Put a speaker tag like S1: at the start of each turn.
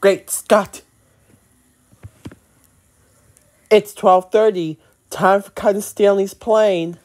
S1: Great Scott! It's 12.30. Time for Cutting Stanley's plane.